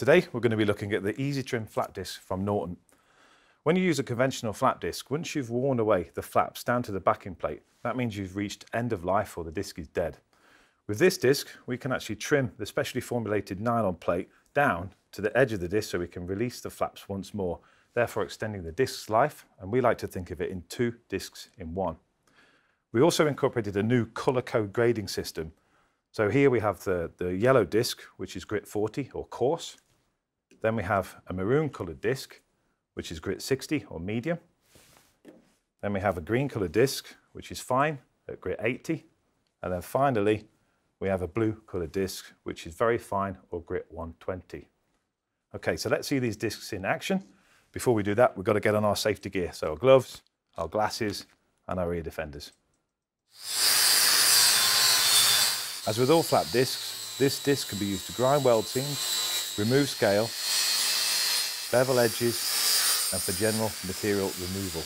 Today we're going to be looking at the Easy Trim flap disc from Norton. When you use a conventional flap disc, once you've worn away the flaps down to the backing plate, that means you've reached end of life or the disc is dead. With this disc, we can actually trim the specially formulated nylon plate down to the edge of the disc so we can release the flaps once more, therefore extending the disc's life, and we like to think of it in two discs in one. We also incorporated a new colour code grading system. So here we have the, the yellow disc, which is grit 40 or coarse, then we have a maroon coloured disc, which is grit 60 or medium. Then we have a green coloured disc, which is fine at grit 80. And then finally, we have a blue coloured disc, which is very fine or grit 120. Okay, so let's see these discs in action. Before we do that, we've got to get on our safety gear. So our gloves, our glasses, and our ear defenders. As with all flap discs, this disc can be used to grind weld seams, remove scale, bevel edges, and for general material removal.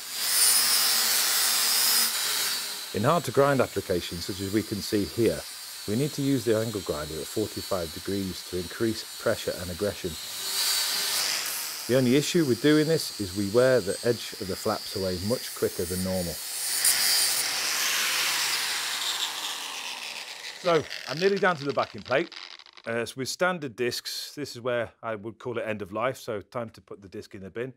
In hard to grind applications, such as we can see here, we need to use the angle grinder at 45 degrees to increase pressure and aggression. The only issue with doing this is we wear the edge of the flaps away much quicker than normal. So I'm nearly down to the backing plate. Uh, so with standard discs, this is where I would call it end of life, so time to put the disc in the bin.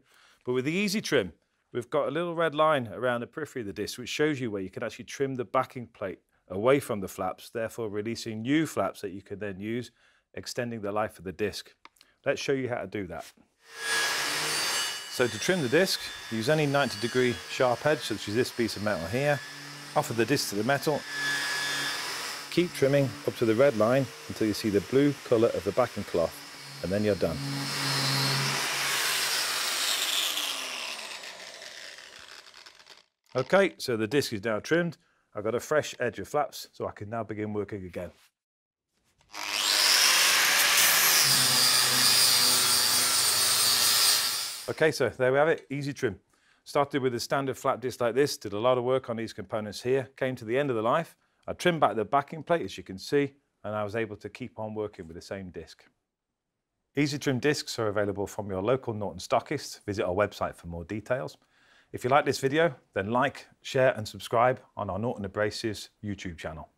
But with the Easy Trim, we've got a little red line around the periphery of the disc, which shows you where you can actually trim the backing plate away from the flaps, therefore releasing new flaps that you can then use, extending the life of the disc. Let's show you how to do that. So to trim the disc, use any 90 degree sharp edge, such as this piece of metal here, offer the disc to the metal, Keep trimming up to the red line until you see the blue colour of the backing cloth and then you're done. Okay, so the disc is now trimmed. I've got a fresh edge of flaps, so I can now begin working again. Okay, so there we have it, easy trim. Started with a standard flap disc like this, did a lot of work on these components here, came to the end of the life, I trimmed back the backing plate, as you can see, and I was able to keep on working with the same disc. Easy Trim discs are available from your local Norton stockist. Visit our website for more details. If you like this video, then like, share and subscribe on our Norton Abrasives YouTube channel.